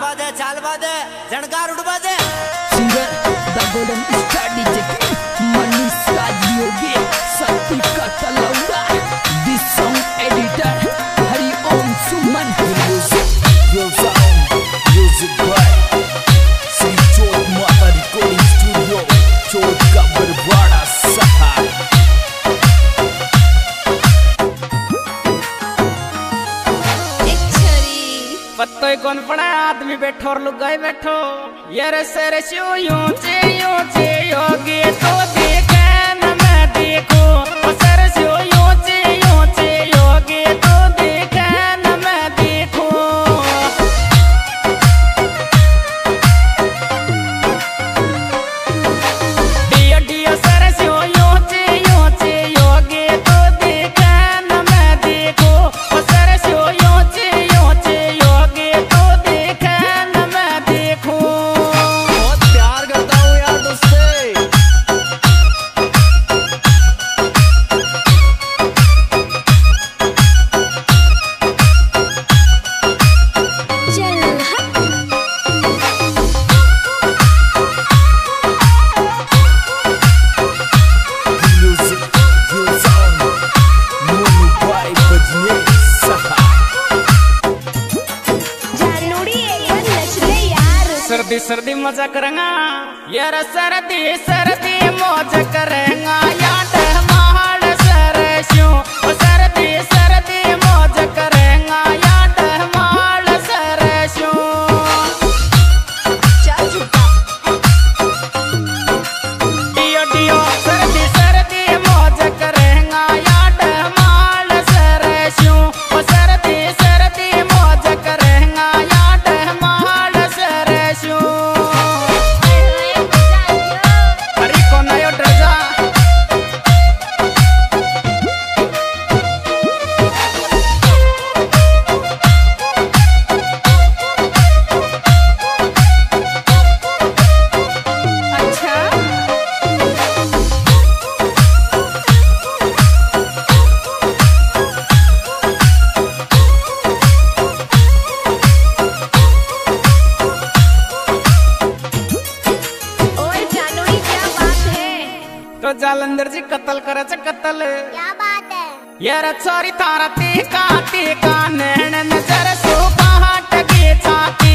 बादे चाल बादे जनकार उड़ बादे singer double M star DJ Manish Raj कोई कौन पड़ा आदमी बैठो और लुगाई बैठो। ये सर से रे यूँ चे यूँ चे, योगी तो सर्दी सर्दी मज़ा करेंगा यार सर्दी सर्दी मज़ा करेंगा याद महाड़ सर सर्दी सर्दी मज़ा करेंगा तो जालंधर जी कत्ल करे च कत्ल क्या बात है? यार चोरी तारा तीका तीका नैन नज़र सो कहा टगे चाके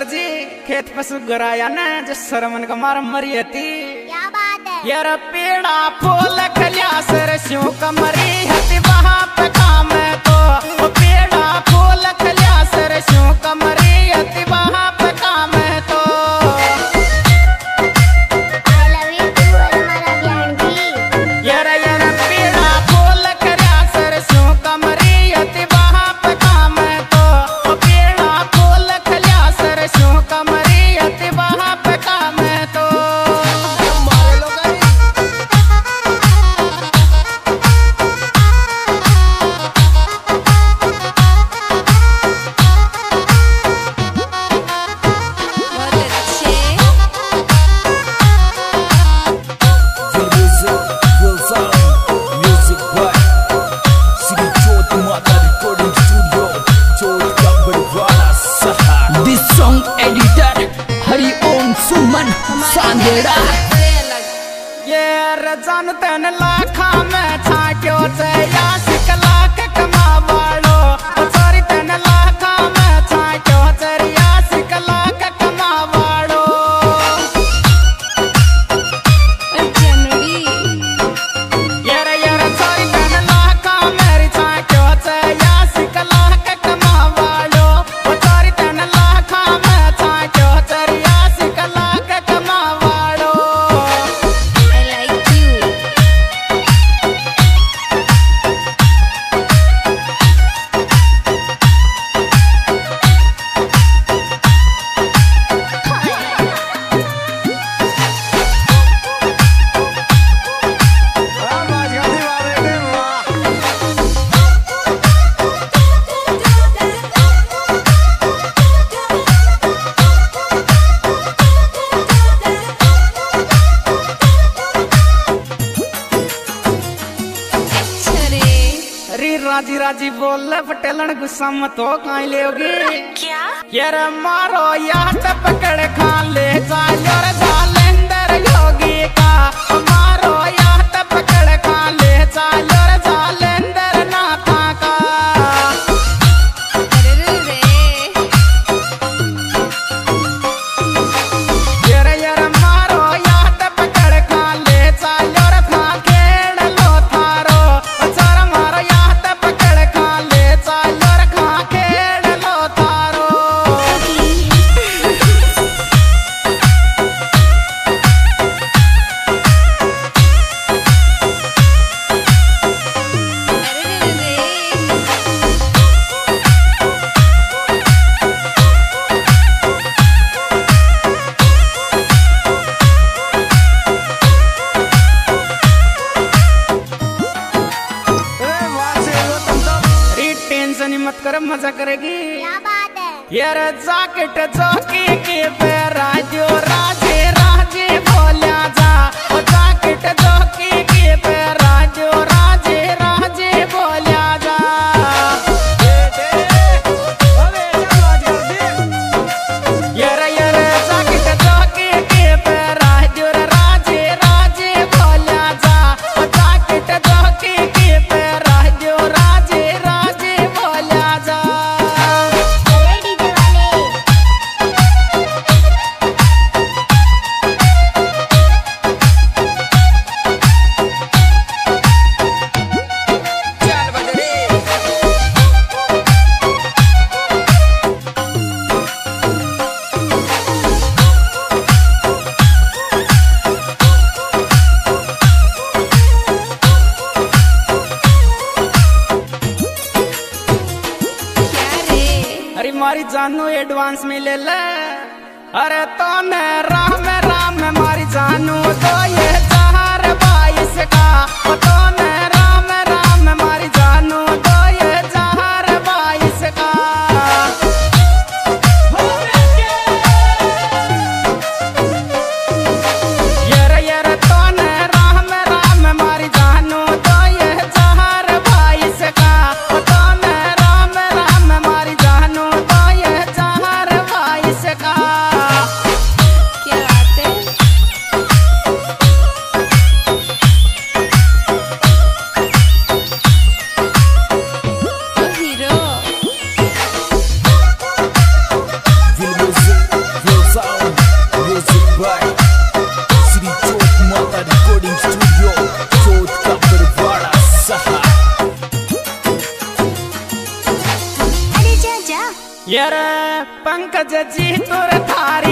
सरजी खेत पे सुगराया ना जो सरमन का मार मरी हती क्या बात है? यार पेड़ा फूल खलिया सर का मरी हती वहाँ पे काम है तो पेड़ा फूल खलिया एडिटर हरि ओम सुमन सांदेड़ा। ये रजन तेन लाखा में छाक्यो से भी राज़ी राज़ी बोल पटेलन गुस्सा मत हो कहीं लोगे क्या? यार मारो यार पकड़ खा ले जाओ रे जालेंदर योगी का। मारो यार पकड़ खा ले जाओ लगी क्या बात है? ये चौकी के पैरा जो राजे राजे बोलिया जा। रजाकट चौकी यार पंकज जी तुर थारी